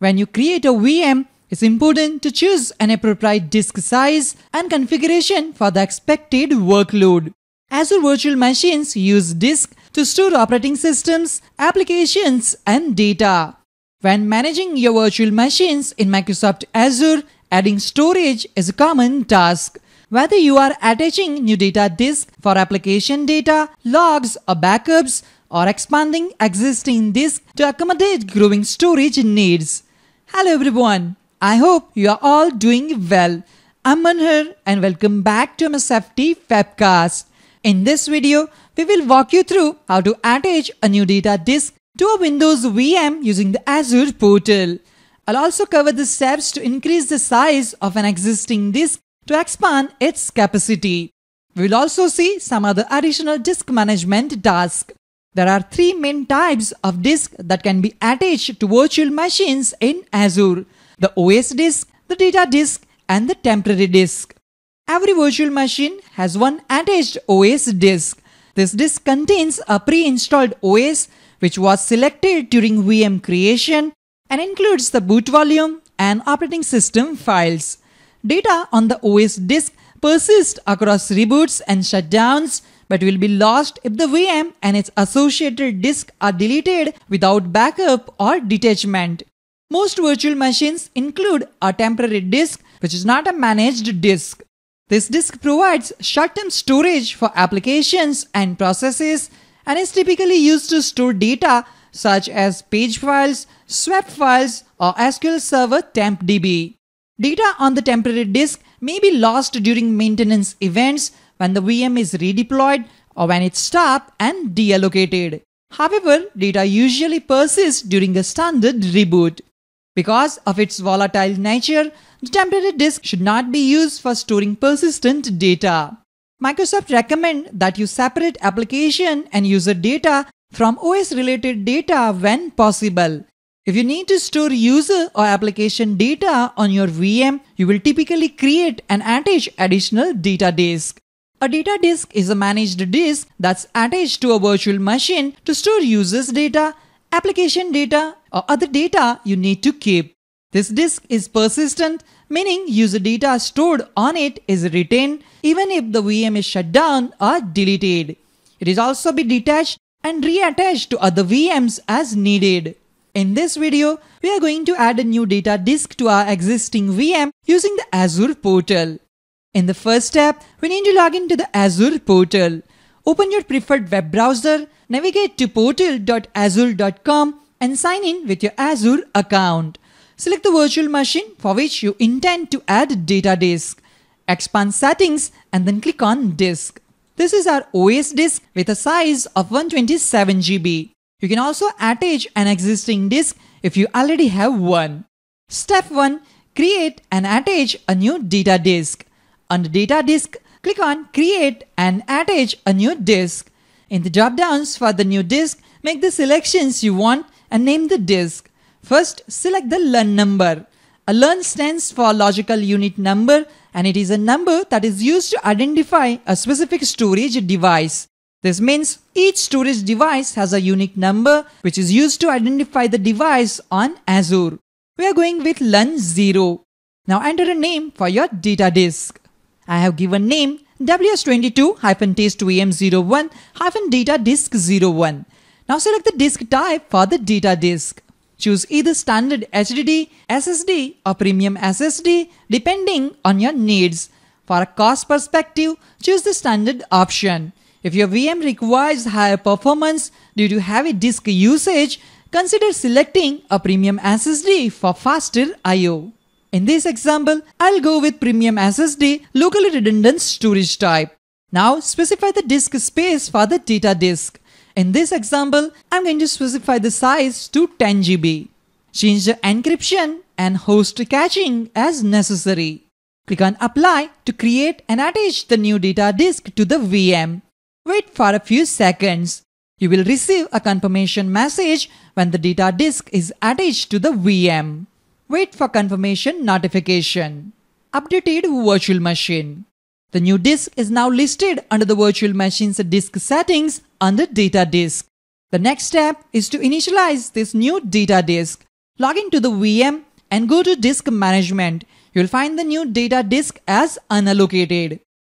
When you create a VM, it's important to choose an appropriate disk size and configuration for the expected workload. Azure Virtual Machines use disk to store operating systems, applications, and data. When managing your virtual machines in Microsoft Azure, adding storage is a common task. Whether you are attaching new data disk for application data, logs, or backups, or expanding existing disk to accommodate growing storage needs. Hello everyone, I hope you are all doing well. I'm Manhar and welcome back to MSFT WebCast. In this video, we will walk you through how to attach a new data disk to a Windows VM using the Azure portal. I'll also cover the steps to increase the size of an existing disk to expand its capacity. We will also see some other additional disk management tasks. There are three main types of disk that can be attached to virtual machines in Azure. The OS disk, the data disk, and the temporary disk. Every virtual machine has one attached OS disk. This disk contains a pre-installed OS which was selected during VM creation and includes the boot volume and operating system files. Data on the OS disk persists across reboots and shutdowns but will be lost if the VM and its associated disk are deleted without backup or detachment. Most virtual machines include a temporary disk which is not a managed disk. This disk provides short-term storage for applications and processes and is typically used to store data such as page files, swap files, or SQL Server TempDB. Data on the temporary disk may be lost during maintenance events when the VM is redeployed or when it's stopped and deallocated. However, data usually persists during a standard reboot. Because of its volatile nature, the temporary disk should not be used for storing persistent data. Microsoft recommend that you separate application and user data from OS related data when possible. If you need to store user or application data on your VM, you will typically create and attach additional data disk. A data disk is a managed disk that's attached to a virtual machine to store users data, application data, or other data you need to keep. This disk is persistent, meaning user data stored on it is retained even if the VM is shut down or deleted. It is also be detached and reattached to other VMs as needed. In this video, we are going to add a new data disk to our existing VM using the Azure portal. In the first step, we need to log into the Azure portal. Open your preferred web browser, navigate to portal.azure.com and sign in with your Azure account. Select the virtual machine for which you intend to add data disk. Expand settings and then click on disk. This is our OS disk with a size of 127 GB. You can also attach an existing disk if you already have one. Step 1. Create and attach a new data disk. On the data disk, click on Create and attach a new disk. In the drop-downs for the new disk, make the selections you want and name the disk. First, select the LUN number. A LUN stands for logical unit number and it is a number that is used to identify a specific storage device. This means each storage device has a unique number which is used to identify the device on Azure. We are going with LUN0. Now enter a name for your data disk. I have given name ws22-test2em01-data disk 01. Now select the disk type for the data disk. Choose either standard HDD, SSD or premium SSD depending on your needs. For a cost perspective, choose the standard option. If your VM requires higher performance due to heavy disk usage, consider selecting a premium SSD for faster I.O. In this example, I'll go with Premium SSD locally redundant storage type. Now specify the disk space for the data disk. In this example, I'm going to specify the size to 10 GB. Change the encryption and host caching as necessary. Click on Apply to create and attach the new data disk to the VM. Wait for a few seconds. You will receive a confirmation message when the data disk is attached to the VM. Wait for confirmation notification. Updated virtual machine. The new disk is now listed under the virtual machine's disk settings under data disk. The next step is to initialize this new data disk. Log into the VM and go to disk management. You'll find the new data disk as unallocated.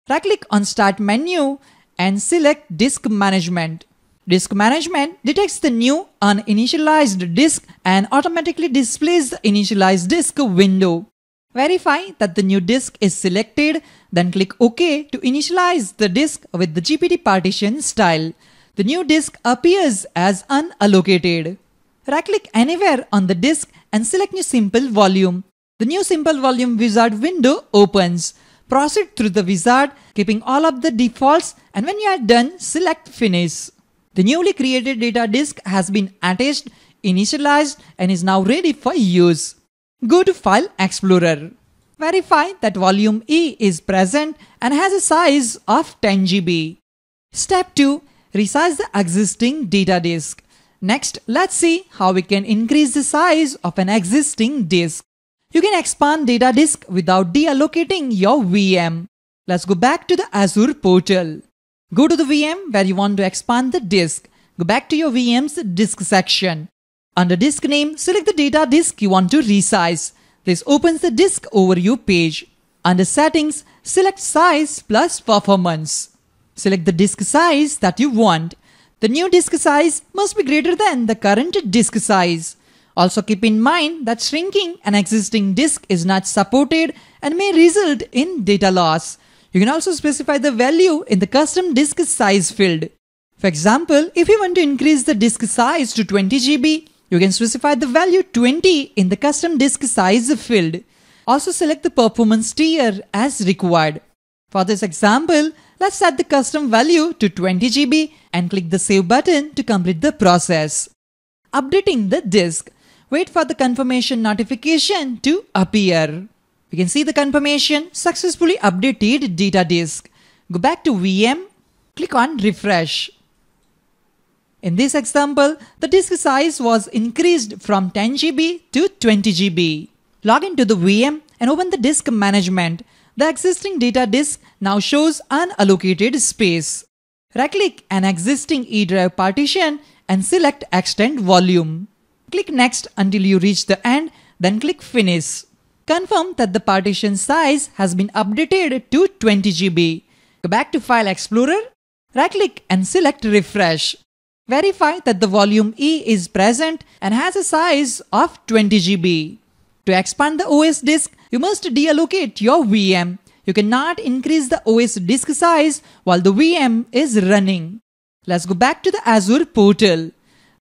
Right click on start menu and select disk management. Disk management detects the new uninitialized disk and automatically displays the initialized disk window. Verify that the new disk is selected, then click OK to initialize the disk with the GPT partition style. The new disk appears as unallocated. Right-click anywhere on the disk and select New Simple Volume. The new Simple Volume wizard window opens. Proceed through the wizard, keeping all of the defaults and when you are done, select Finish. The newly created data disk has been attached, initialized and is now ready for use. Go to File Explorer. Verify that volume E is present and has a size of 10 GB. Step 2. Resize the existing data disk. Next, let's see how we can increase the size of an existing disk. You can expand data disk without deallocating your VM. Let's go back to the Azure portal. Go to the VM where you want to expand the disk. Go back to your VM's disk section. Under disk name, select the data disk you want to resize. This opens the disk overview page. Under settings, select size plus performance. Select the disk size that you want. The new disk size must be greater than the current disk size. Also keep in mind that shrinking an existing disk is not supported and may result in data loss. You can also specify the value in the custom disk size field. For example, if you want to increase the disk size to 20 GB, you can specify the value 20 in the custom disk size field. Also select the performance tier as required. For this example, let's set the custom value to 20 GB and click the save button to complete the process. Updating the disk. Wait for the confirmation notification to appear. You can see the confirmation successfully updated data disk. Go back to VM, click on refresh. In this example, the disk size was increased from 10 GB to 20 GB. Log into the VM and open the disk management. The existing data disk now shows unallocated space. Right-click an existing E drive partition and select Extend Volume. Click Next until you reach the end, then click Finish. Confirm that the partition size has been updated to 20 GB. Go back to File Explorer, right-click and select Refresh. Verify that the volume E is present and has a size of 20 GB. To expand the OS disk, you must deallocate your VM. You cannot increase the OS disk size while the VM is running. Let's go back to the Azure portal.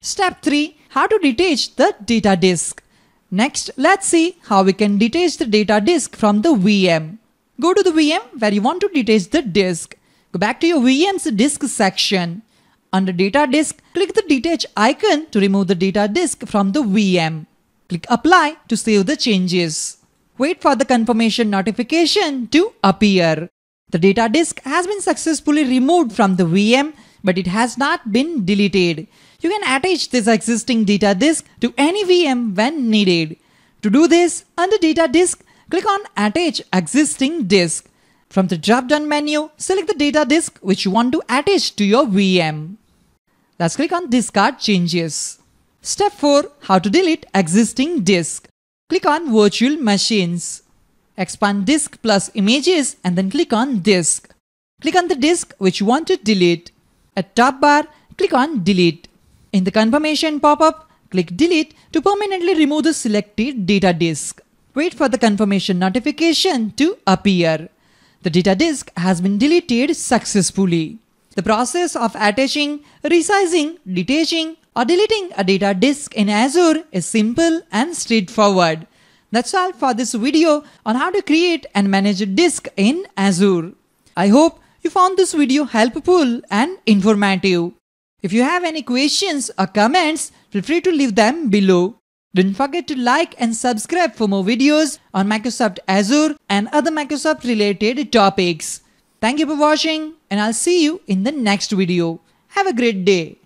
Step 3. How to detach the data disk. Next, let's see how we can detach the data disk from the VM. Go to the VM where you want to detach the disk. Go back to your VM's disk section. Under data disk, click the detach icon to remove the data disk from the VM. Click apply to save the changes. Wait for the confirmation notification to appear. The data disk has been successfully removed from the VM, but it has not been deleted. You can attach this existing data disk to any VM when needed. To do this, under data disk, click on attach existing disk. From the drop-down menu, select the data disk which you want to attach to your VM. Let's click on Discard Changes. Step 4. How to delete existing disk. Click on Virtual Machines. Expand disk plus images and then click on disk. Click on the disk which you want to delete. At top bar, click on delete. In the confirmation pop-up, click delete to permanently remove the selected data disk. Wait for the confirmation notification to appear the data disk has been deleted successfully. The process of attaching, resizing, detaching, or deleting a data disk in Azure is simple and straightforward. That's all for this video on how to create and manage a disk in Azure. I hope you found this video helpful and informative. If you have any questions or comments, feel free to leave them below. Don't forget to like and subscribe for more videos on Microsoft Azure and other Microsoft related topics. Thank you for watching and I'll see you in the next video. Have a great day.